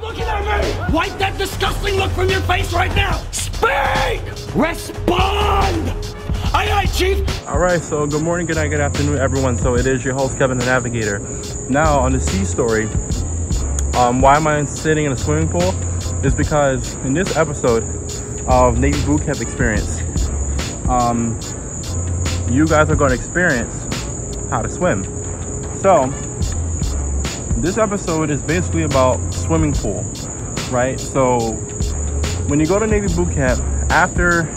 looking at me! Wipe that disgusting look from your face right now! Speak! Respond! Aye, aye, Chief! All right, so good morning, good night, good afternoon, everyone. So it is your host, Kevin the Navigator. Now, on the sea story, um, why am I sitting in a swimming pool? Is because in this episode of Navy Boot Camp Experience, um, you guys are going to experience how to swim. So, this episode is basically about swimming pool, right? So, when you go to Navy Boot Camp, after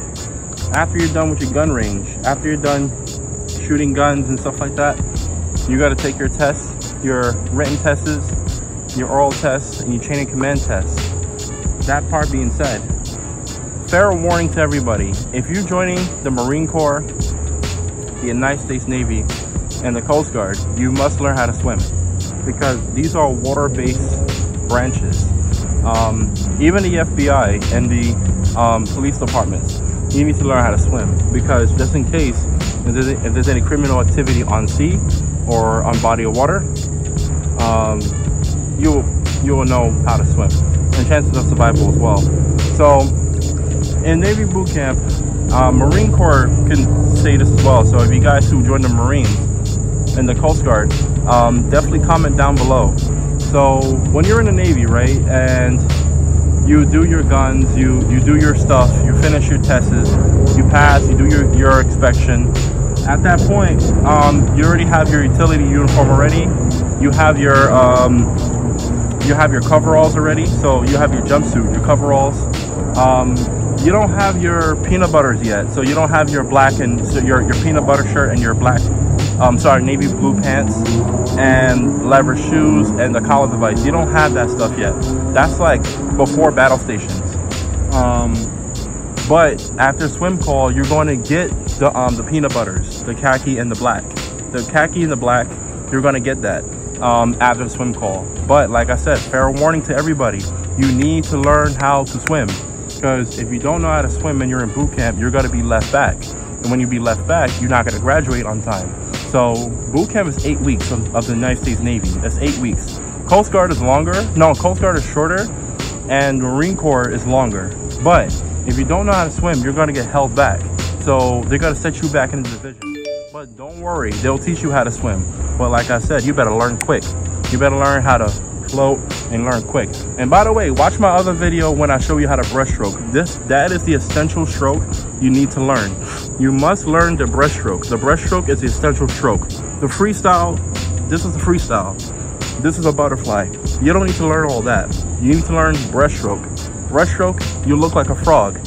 after you're done with your gun range, after you're done shooting guns and stuff like that, you got to take your tests, your written tests, your oral tests, and your chain of command tests. That part being said, fair warning to everybody, if you're joining the Marine Corps, the United States Navy, and the Coast Guard, you must learn how to swim because these are water-based branches. Um, even the FBI and the um, police departments, you need to learn how to swim because just in case if there's, if there's any criminal activity on sea or on body of water, um, you you will know how to swim and chances of survival as well. So in Navy boot camp, uh, Marine Corps can say this as well. So if you guys who join the Marines and the Coast Guard, um, definitely comment down below. So when you're in the Navy, right, and you do your guns, you you do your stuff, you finish your tests, you pass, you do your your inspection. At that point, um, you already have your utility uniform already. You have your um, you have your coveralls already. So you have your jumpsuit, your coveralls. Um, you don't have your peanut butters yet. So you don't have your black and so your your peanut butter shirt and your black um, sorry, navy blue pants and leather shoes and the collar device. You don't have that stuff yet. That's like before battle stations. Um, but after swim call, you're going to get the um, the peanut butters, the khaki and the black. The khaki and the black, you're going to get that um, after swim call. But like I said, fair warning to everybody, you need to learn how to swim because if you don't know how to swim and you're in boot camp, you're going to be left back. And when you be left back, you're not going to graduate on time. So boot camp is eight weeks of, of, the United States Navy. That's eight weeks. Coast Guard is longer. No, Coast Guard is shorter and Marine Corps is longer. But if you don't know how to swim, you're to get held back. So they're to set you back in the division. But don't worry, they'll teach you how to swim. But like I said, you better learn quick. You better learn how to float and learn quick. And by the way, watch my other video when I show you how to breaststroke. This That is the essential stroke you need to learn. You must learn the breaststroke. The breaststroke is the essential stroke. The freestyle, this is the freestyle. This is a butterfly. You don't need to learn all that. You need to learn breaststroke. Breaststroke, you look like a frog.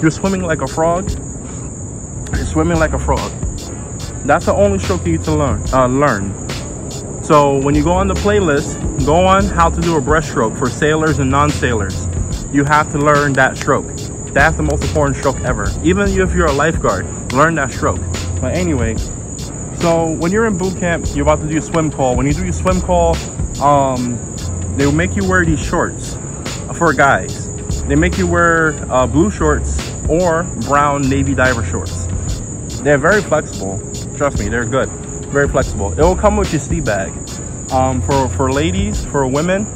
You're swimming like a frog. You're swimming like a frog. That's the only stroke you need to learn. Uh, learn. So when you go on the playlist, go on how to do a breaststroke for sailors and non-sailors. You have to learn that stroke. That's the most important stroke ever. Even if you're a lifeguard, learn that stroke. But anyway, so when you're in boot camp, you're about to do a swim call. When you do your swim call, um, they will make you wear these shorts for guys. They make you wear uh, blue shorts or brown navy diver shorts. They're very flexible. Trust me, they're good very flexible. It will come with your sea bag. Um, for, for ladies, for women,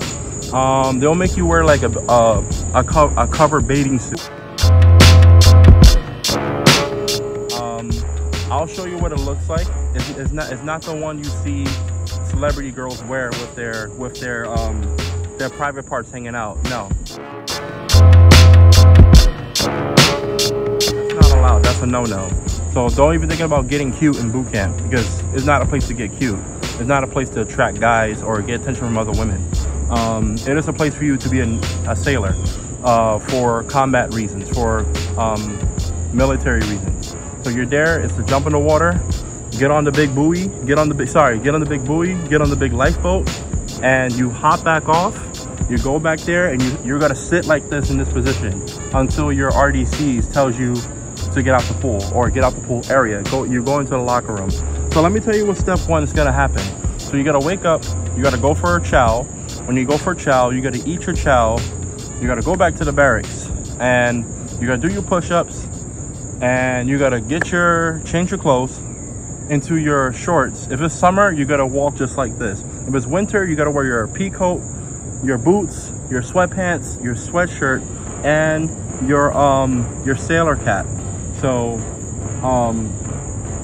um, they'll make you wear like a, a, a, co a covered bathing suit. I'll show you what it looks like. It's, it's, not it's not the one you see celebrity girls wear with their with their um, their private parts hanging out. No. That's not allowed. That's a no-no. So don't even think about getting cute in boot camp because it's not a place to get cute. It's not a place to attract guys or get attention from other women. Um, it is a place for you to be a, a sailor uh, for combat reasons, for um, military reasons. So you're there, it's to jump in the water, get on the big buoy, get on the big, sorry, get on the big buoy, get on the big lifeboat, and you hop back off, you go back there and you, you're gonna sit like this in this position until your RDCs tells you to get out the pool or get out the pool area. Go, you go into the locker room. So let me tell you what step one is gonna happen. So you gotta wake up, you gotta go for a chow. When you go for a chow, you gotta eat your chow. You gotta go back to the barracks and you gotta do your push-ups and you gotta get your, change your clothes into your shorts. If it's summer, you gotta walk just like this. If it's winter, you gotta wear your pea coat, your boots, your sweatpants, your sweatshirt, and your um your sailor cap. So um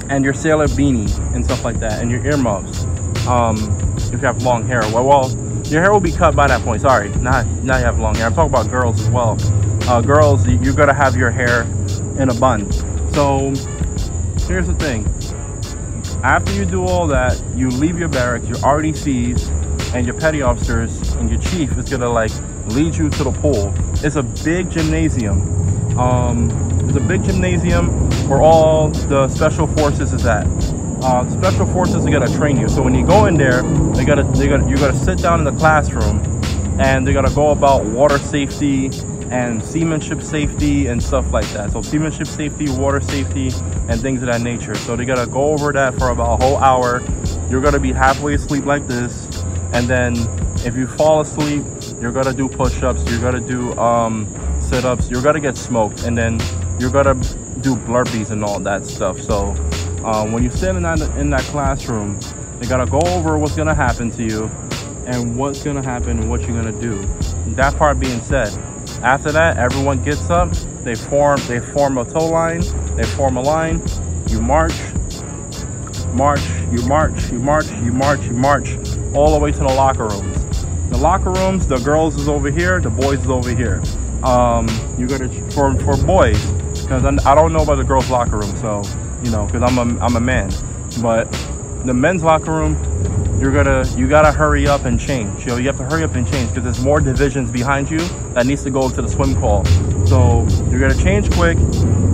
and your sailor beanie and stuff like that, and your earmuffs. Um, if you have long hair, well, well, your hair will be cut by that point. Sorry, not now you have long hair. I'm talking about girls as well. Uh, girls, you're gonna have your hair in a bun. So here's the thing. After you do all that, you leave your barracks, your RDCs, and your petty officers, and your chief is gonna like lead you to the pool. It's a big gymnasium. Um, it's a big gymnasium where all the special forces is at. Uh, special forces are gonna train you. So when you go in there, they gotta they gotta you gotta sit down in the classroom, and they're gonna go about water safety and seamanship safety and stuff like that. So seamanship safety, water safety, and things of that nature. So they gotta go over that for about a whole hour. You're gonna be halfway asleep like this, and then if you fall asleep, you're gonna do push-ups. You're gonna do um, sit-ups. You're gonna get smoked, and then you're gonna do burpees and all that stuff. So um, when you sit in that in that classroom, they gotta go over what's gonna happen to you and what's gonna happen and what you're gonna do. That part being said, after that, everyone gets up. They form they form a tow line. They form a line. You march, march, you march, you march, you march, you march, all the way to the locker rooms. The locker rooms, the girls is over here, the boys is over here. Um, you gotta for for boys because I don't know about the girls' locker room, so you know, because I'm a I'm a man. But the men's locker room, you're gonna you gotta hurry up and change. You know, you have to hurry up and change because there's more divisions behind you that needs to go to the swim call. So you're gonna change quick.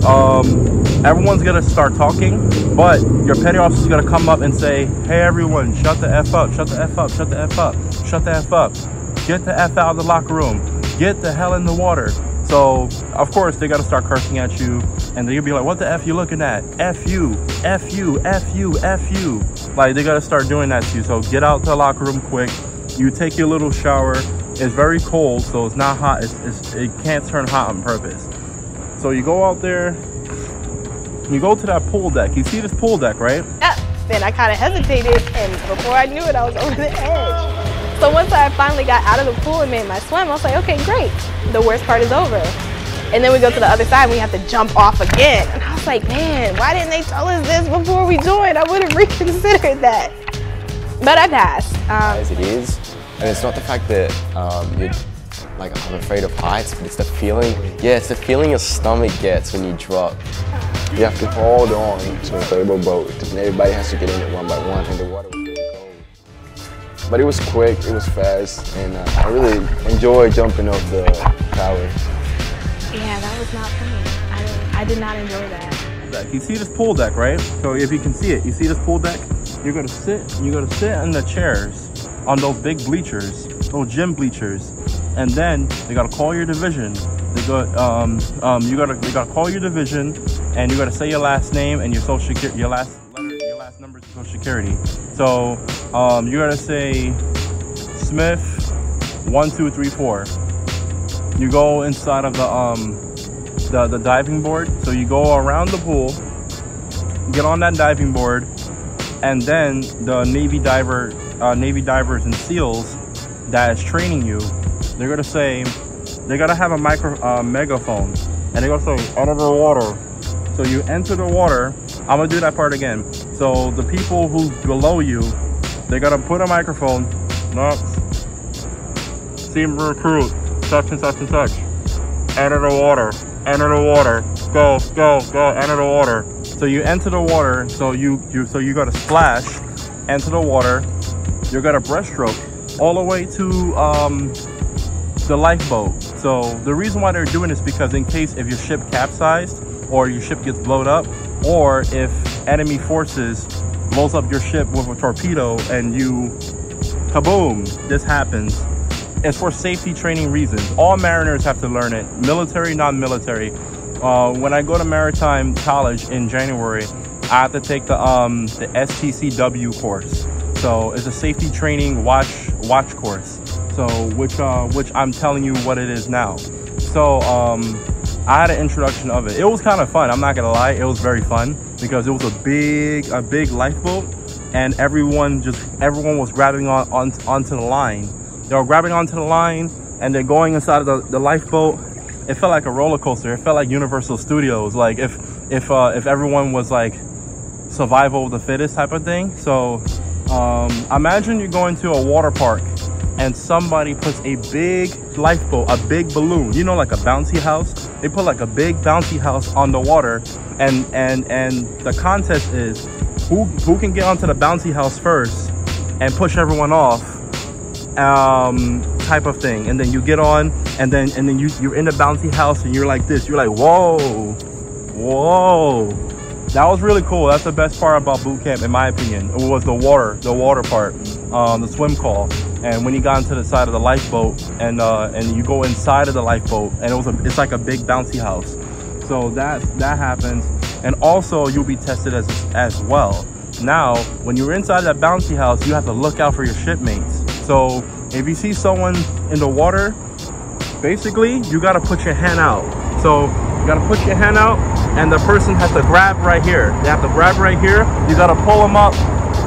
Um, everyone's gonna start talking, but your petty officer's gonna come up and say, "Hey, everyone, shut the f up, shut the f up, shut the f up, shut the f up, get the f out of the locker room, get the hell in the water." So of course they gotta start cursing at you and they'll be like, what the F you looking at? F you, F you, F you, F you. Like they gotta start doing that to you. So get out to the locker room quick. You take your little shower. It's very cold, so it's not hot. It's, it's, it can't turn hot on purpose. So you go out there, you go to that pool deck. You see this pool deck, right? Yeah. Then I kind of hesitated, and before I knew it, I was over the edge. So once I finally got out of the pool and made my swim, I was like, okay, great. The worst part is over. And then we go to the other side and we have to jump off again. And I was like, man, why didn't they tell us this before we joined? I would have reconsidered that. But I passed. Um, As it is. And it's not the fact that um, you're like, I'm afraid of heights, but it's the feeling. Yeah, it's the feeling your stomach gets when you drop. You have to hold on to a stable boat, and everybody has to get in it one by one, and the water was really cold. But it was quick, it was fast, and uh, I really enjoyed jumping off the tower. Yeah, that was not fun. I, didn't, I did not enjoy that. You see this pool deck, right? So if you can see it, you see this pool deck? You're gonna sit, you're gonna sit in the chairs on those big bleachers, those gym bleachers, and then they gotta call your division. They go, um, um, you gotta, they gotta call your division, and you gotta say your last name and your social security, your last letter, your last number social security. So um, you gotta say Smith, one, two, three, four. You go inside of the um, the, the diving board. So you go around the pool, get on that diving board, and then the Navy diver, uh, Navy divers and SEALs that is training you, they're gonna say, they gotta have a micro uh, megaphone, and they're gonna say, enter the water. So you enter the water. I'm gonna do that part again. So the people who's below you, they gotta put a microphone. Next, team recruit, such and such and such. Enter the water. Enter the water. Go, go, go. Enter the water. So you enter the water. So you you so you gotta splash, enter the water. You're gonna breaststroke all the way to um, the lifeboat. So the reason why they're doing this because in case if your ship capsized or your ship gets blown up, or if enemy forces blows up your ship with a torpedo and you kaboom, this happens. It's for safety training reasons. All mariners have to learn it, military, non-military. Uh, when I go to maritime college in January, I have to take the um, the STCW course. So it's a safety training watch watch course. So which uh, which I'm telling you what it is now. So um, I had an introduction of it. It was kind of fun. I'm not gonna lie, it was very fun because it was a big a big lifeboat, and everyone just everyone was grabbing on, on onto the line. They were grabbing onto the line, and they're going inside of the, the lifeboat, it felt like a roller coaster. It felt like Universal Studios. Like if if uh, if everyone was like survival of the fittest type of thing. So um, imagine you're going to a water park and somebody puts a big lifeboat, a big balloon, you know, like a bouncy house. They put like a big bouncy house on the water, and and and the contest is who who can get onto the bouncy house first and push everyone off, um, type of thing. And then you get on, and then and then you you're in the bouncy house, and you're like this. You're like whoa, whoa. That was really cool. That's the best part about boot camp, in my opinion. It was the water, the water part, um, the swim call and when you got into the side of the lifeboat and uh, and you go inside of the lifeboat and it was a it's like a big bouncy house so that that happens and also you'll be tested as as well now when you're inside that bouncy house you have to look out for your shipmates so if you see someone in the water basically you got to put your hand out so you got to put your hand out and the person has to grab right here they have to grab right here you got to pull them up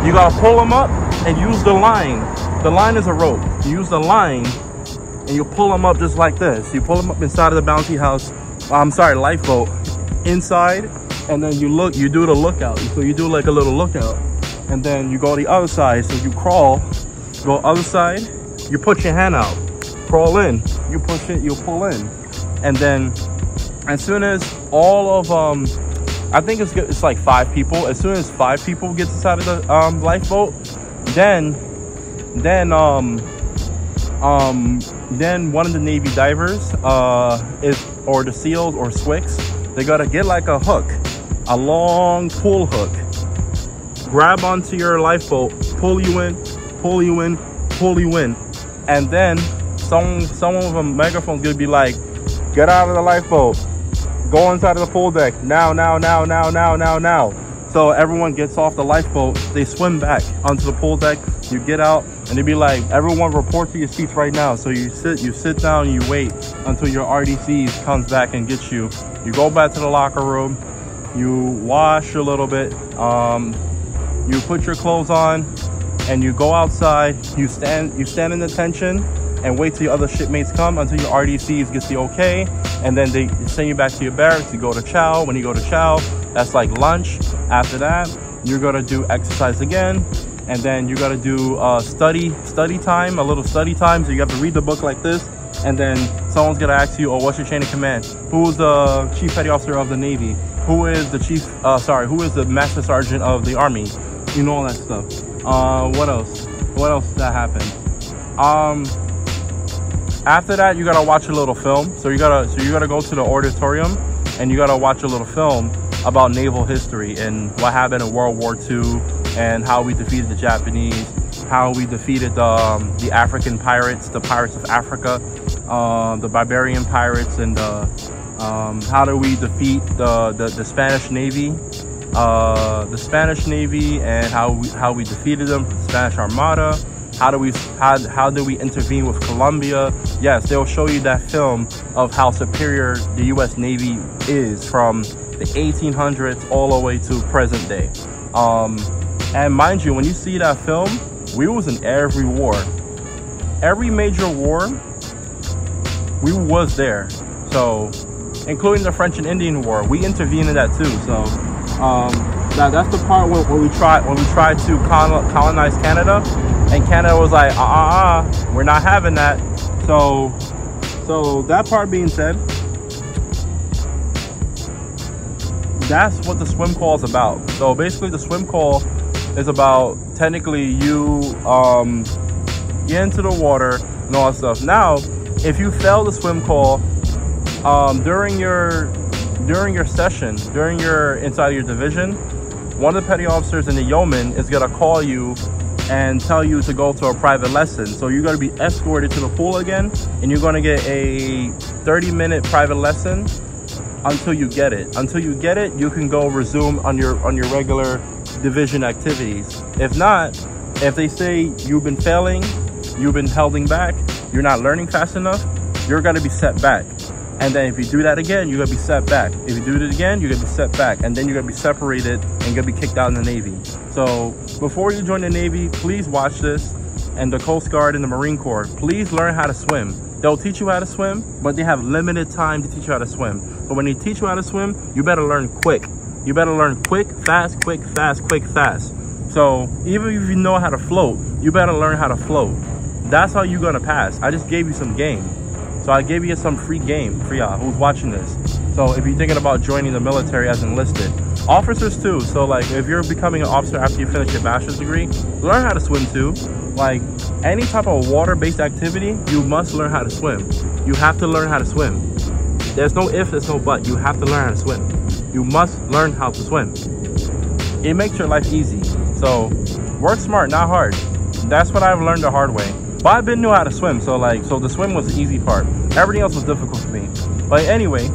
you got to pull them up and use the line the line is a rope. You use the line and you pull them up just like this. You pull them up inside of the bouncy house. I'm sorry, lifeboat inside, and then you look. You do the lookout. So you do like a little lookout, and then you go the other side. So you crawl, go other side. You put your hand out, crawl in. You push it. You pull in, and then as soon as all of um, I think it's it's like five people. As soon as five people get inside of the um lifeboat, then then um um then one of the navy divers uh is or the seals or SWCS they gotta get like a hook a long pull hook grab onto your lifeboat pull you in pull you in pull you in. And then some someone with a megaphone's gonna be like get out of the lifeboat. Go inside of the pool deck. Now now now now now now now. So everyone gets off the lifeboat. They swim back onto the pool deck. You get out and they be like everyone report to your seats right now. So you sit you sit down you wait until your rdcs comes back and gets you. You go back to the locker room. You wash a little bit. Um, you put your clothes on and you go outside you stand you stand in attention and wait till your other shipmates come until your rdcs gets the okay. And then they send you back to your barracks you go to chow. When you go to chow that's like lunch. After that you're gonna do exercise again. And then you got to do uh, study study time a little study time. So you have to read the book like this. And then someone's gonna ask you oh what's your chain of command? Who's the chief petty officer of the navy? Who is the chief uh, sorry who is the master sergeant of the army? You know all that stuff uh, what else? What else that happened? Um after that you gotta watch a little film. So you gotta so you gotta go to the auditorium and you gotta watch a little film about naval history and what happened in world war ii and how we defeated the Japanese, how we defeated the, um, the African pirates, the pirates of Africa, uh, the barbarian pirates, and um, how do we defeat the, the, the Spanish Navy, uh, the Spanish Navy, and how we, how we defeated them, the Spanish Armada. How do we how, how do we intervene with Colombia? Yes, they'll show you that film of how superior the U.S. Navy is from the 1800s all the way to present day. Um, and mind you, when you see that film, we was in every war. Every major war, we was there. So, including the French and Indian War, we intervened in that too. So, um, that, that's the part where, where we tried when we tried to colonize Canada, and Canada was like, uh, uh, uh, we're not having that. So, so that part being said, that's what the swim call is about. So basically, the swim call is about technically you um, get into the water and all that stuff. Now, if you fail the swim call um, during your during your session, during your inside of your division, one of the petty officers in the yeoman is gonna call you and tell you to go to a private lesson. So you're gonna be escorted to the pool again, and you're gonna get a 30 minute private lesson until you get it. Until you get it, you can go resume on your on your regular division activities. If not, if they say you've been failing, you've been holding back, you're not learning fast enough, you're gonna be set back. And then if you do that again, you're gonna be set back. If you do it again, you're gonna be set back. And then you're gonna be separated and gonna be kicked out in the Navy. So before you join the Navy, please watch this. And the Coast Guard and the Marine Corps, please learn how to swim. they'll teach you how to swim, but they have limited time to teach you how to swim. So when they teach you how to swim, you better learn quick. You better learn quick, fast, quick, fast, quick, fast. So even if you know how to float, you better learn how to float. That's how you're gonna pass. I just gave you some game. So I gave you some free game for y'all uh, who's watching this. So if you're thinking about joining the military as enlisted, officers too. So like if you're becoming an officer after you finish your bachelor's degree, learn how to swim too. Like any type of water-based activity, you must learn how to swim. You have to learn how to swim. There's no if, there's no but. You have to learn how to swim. You must learn how to swim. It makes your life easy. So work smart, not hard. That's what I've learned the hard way. But I've been knew how to swim, so like, so the swim was the easy part. Everything else was difficult for me. But anyway,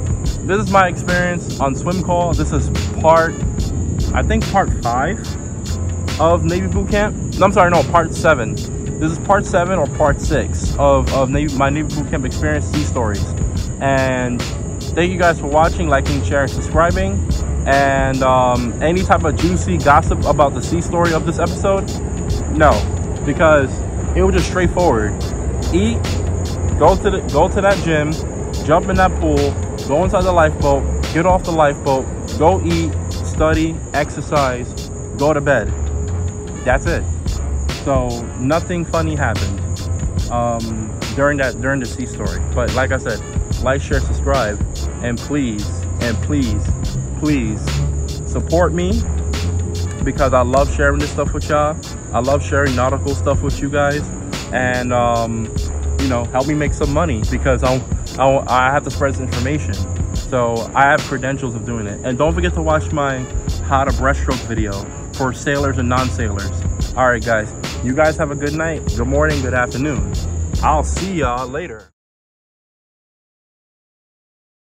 this is my experience on swim call. This is part, I think part five of Navy boot camp. No, I'm sorry, no, part seven. This is part seven or part six of, of Navy, my Navy boot camp experience, sea stories. And thank you guys for watching, liking, sharing, subscribing. And um, any type of juicy gossip about the sea story of this episode, no, because it was just straightforward. Eat, go to the go to that gym, jump in that pool, go inside the lifeboat, get off the lifeboat, go eat, study, exercise, go to bed. That's it. So nothing funny happened um, during that during the sea story. But like I said, like, share, subscribe, and please, and please, please support me because I love sharing this stuff with y'all. I love sharing nautical stuff with you guys, and um, you know, help me make some money because I I have to spread this information. So I have credentials of doing it. And don't forget to watch my how to breaststroke video for sailors and non-sailors. All right, guys. You guys have a good night, good morning, good afternoon. I'll see y'all later.